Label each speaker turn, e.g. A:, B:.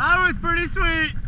A: That was pretty sweet.